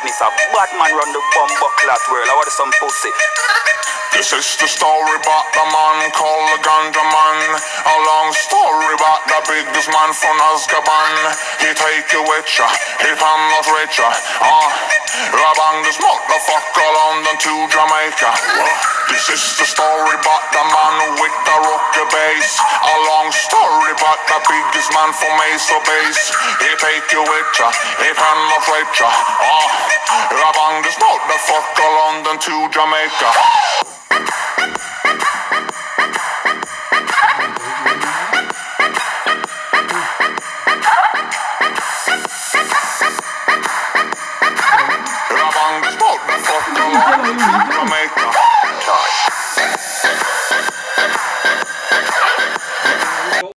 badness. A bad man run the bomb clot world. I want some pussy. This is the story about the man called the Ganja Man. A long story about the biggest man from Azkaban. He take you with ya, he pan not with ya. Ah, rabang this motherfucker London to Jamaica. This is the story about the man with the rocker bass. A long story about the man for me so base. He take you with ya, he pan off with ya. Ah, rabang this motherfucker London to Jamaica. Rabang this motherfucker London to Jamaica.